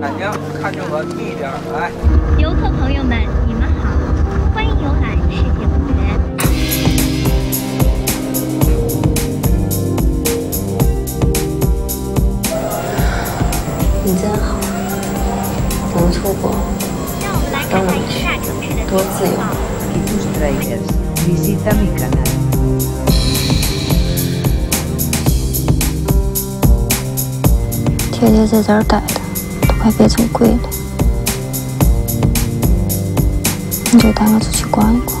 看着我低点，来。游客朋友们，你们好，欢迎游览世界公园。你真好，怎么出国让我们来看看一个大城市的多自由？y tus trailers. Visita mi canal. 天天在这儿待的。你就带我出去逛一逛。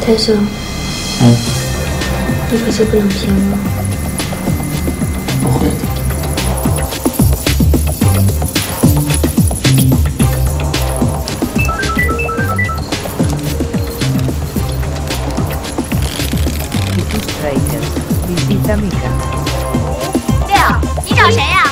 太生，嗯，你可是不能骗我。六。你找谁呀、